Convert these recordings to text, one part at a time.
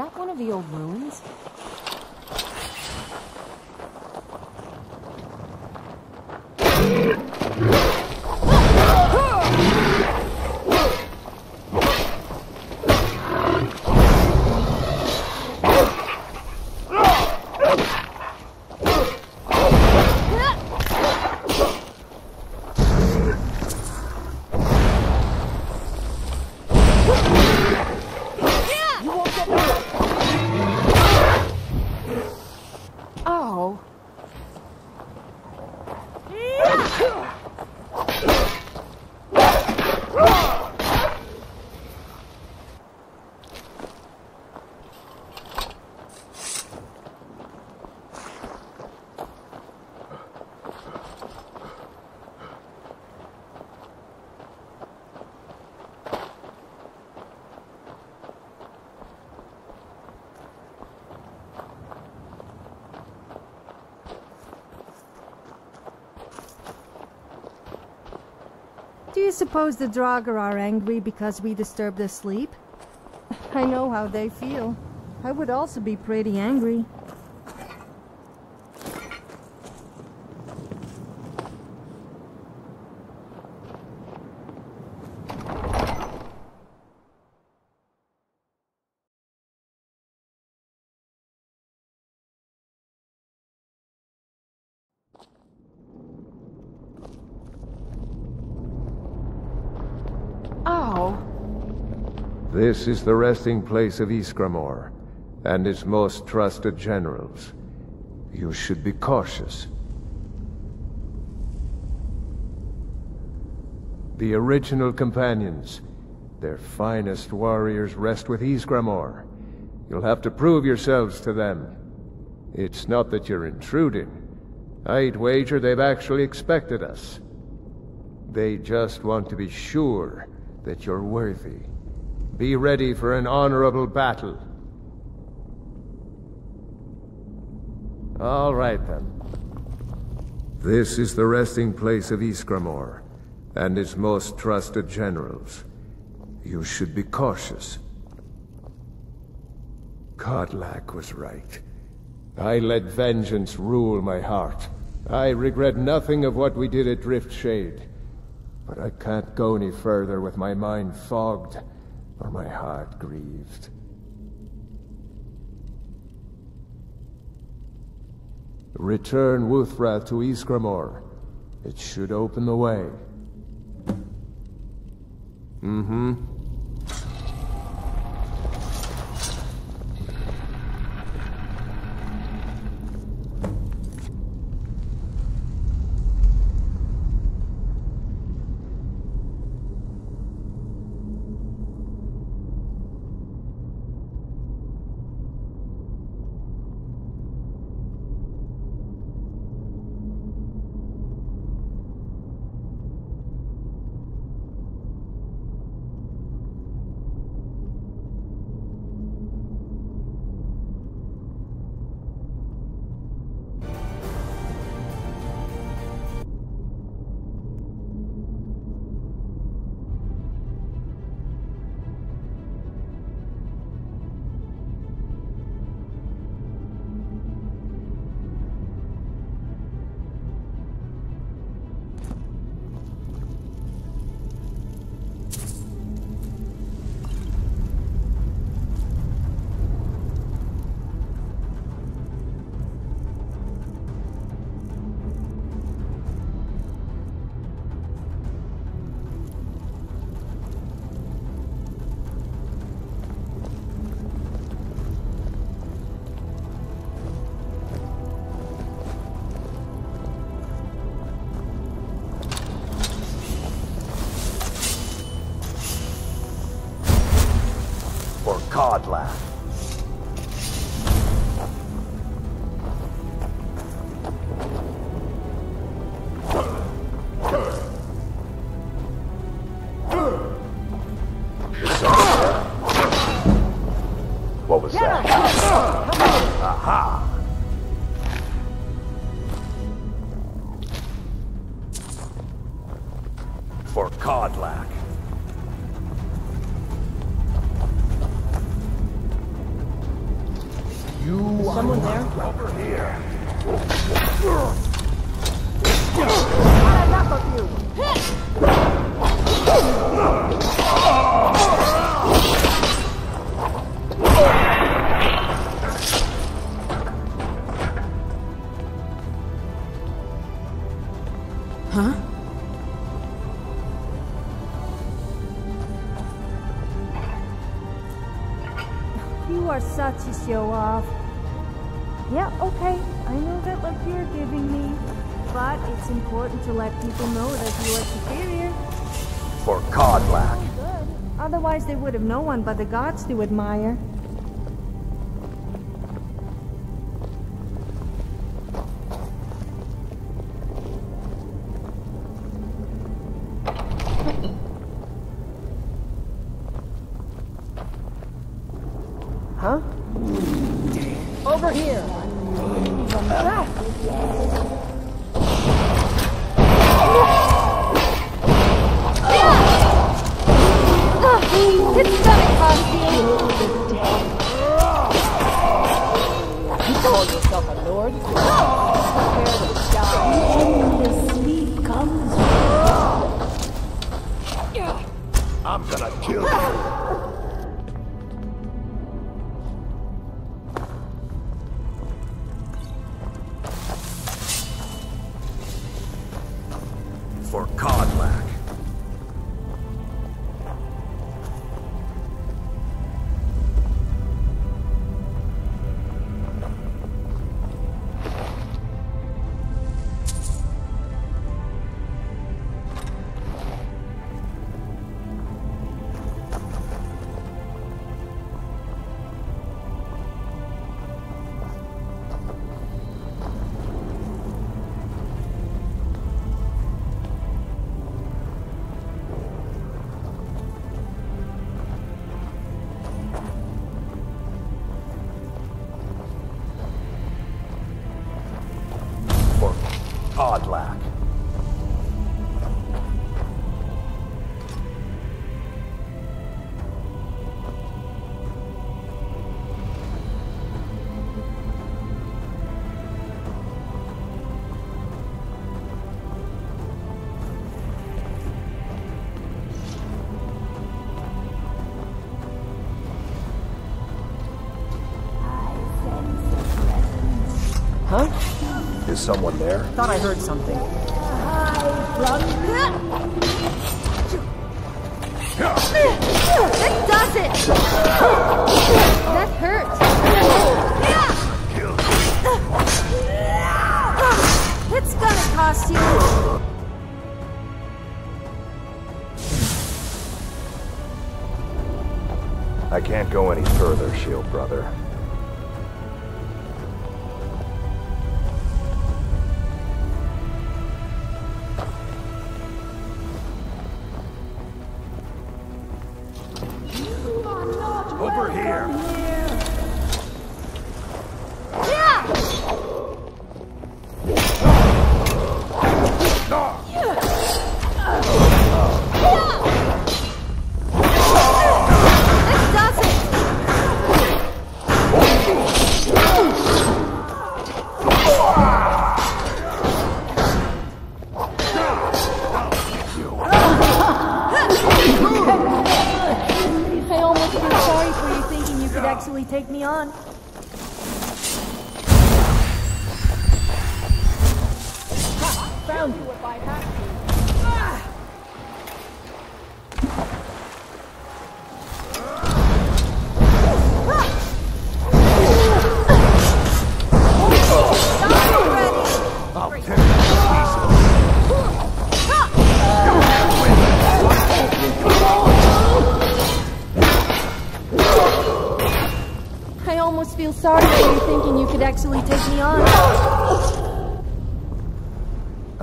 that one of the old ruins? You suppose the Draugr are angry because we disturb their sleep? I know how they feel. I would also be pretty angry. This is the resting place of Ysgramor, and its most trusted generals. You should be cautious. The original companions, their finest warriors rest with Ysgramor. You'll have to prove yourselves to them. It's not that you're intruding. I'd wager they've actually expected us. They just want to be sure that you're worthy. Be ready for an honorable battle. All right then. This is the resting place of Ysgramor, and its most trusted generals. You should be cautious. Kodlak was right. I let vengeance rule my heart. I regret nothing of what we did at Driftshade. But I can't go any further with my mind fogged or my heart grieved. Return Wuuthrad to Ysgramor. It should open the way. Mm-hmm. Yeah, okay. I know that look you're giving me. But it's important to let people know that you are superior. For Kodlak. Otherwise, they would have no one but the gods to admire. Huh? Over here! You call yourself a lord? Prepare to die. The sleep comes. I'm gonna kill you. Is someone there? Thought I heard something. That does it! That hurts. It's gonna cost you. I can't go any further, Shield Brother.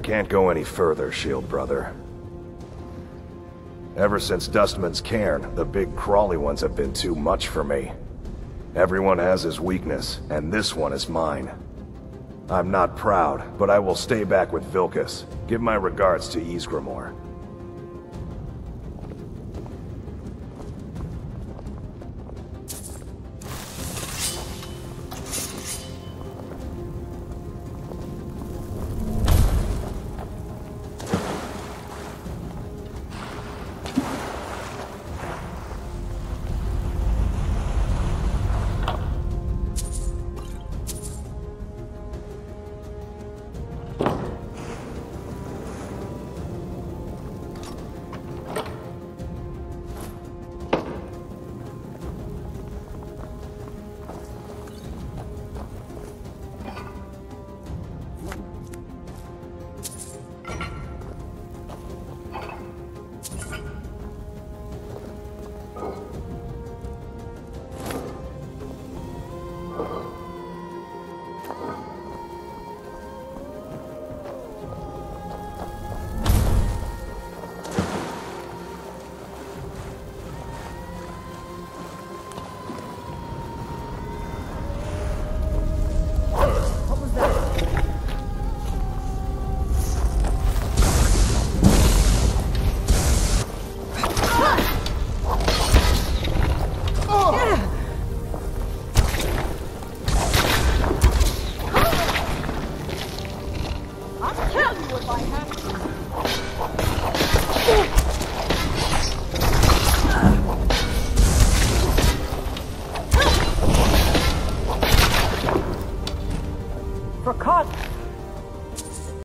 I can't go any further, Shield Brother. Ever since Dustman's cairn, the big crawly ones have been too much for me. Everyone has his weakness, and this one is mine. I'm not proud, but I will stay back with Vilkas. Give my regards to Ysgramor.